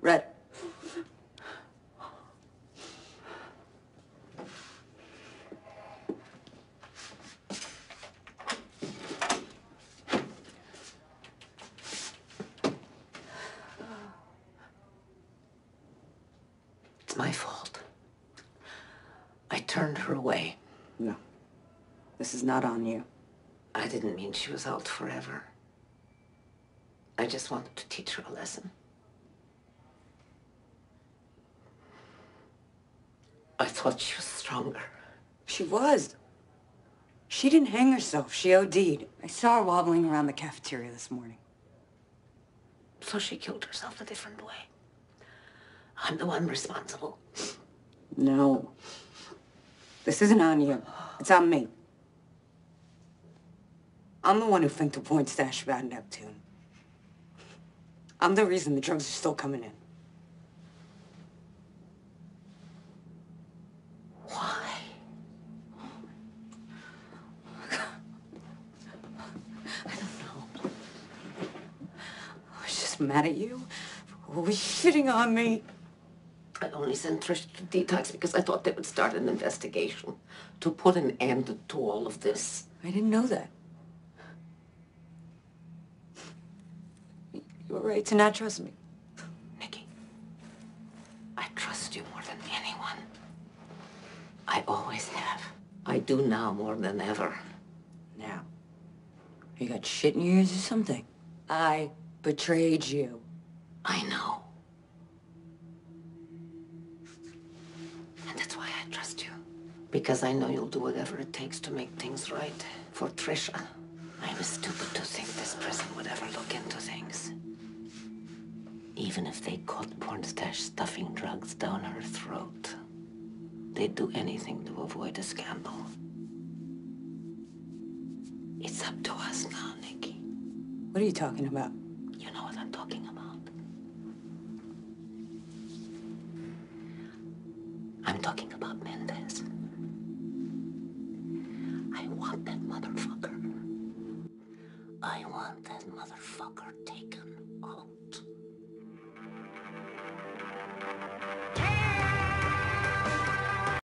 Red. It's my fault. I turned her away. No. This is not on you. I didn't mean she was out forever. I just wanted to teach her a lesson. I thought she was stronger. She was. She didn't hang herself. She OD'd. I saw her wobbling around the cafeteria this morning. So she killed herself a different way. I'm the one responsible. No. This isn't on you. It's on me. I'm the one who think the point stash about Neptune. I'm the reason the drugs are still coming in. Why? I don't know. I was just mad at you for always shitting on me. I only sent Trish to detox because I thought they would start an investigation to put an end to all of this. I didn't know that. You were right to not trust me. Nicky, I trust you more than anyone. I always have. I do now more than ever. Now, you got shit in your ears or something? I betrayed you. I know. And that's why I trust you. Because I know you'll do whatever it takes to make things right for Tricia. I was stupid to think this prison would ever look into things. Even if they caught Pornstache stuffing drugs down her throat, they'd do anything to avoid a scandal. It's up to us now, Nicky. What are you talking about? You know what I'm talking about. I'm talking about Mendez. I want that motherfucker. I want that motherfucker taken. Oh.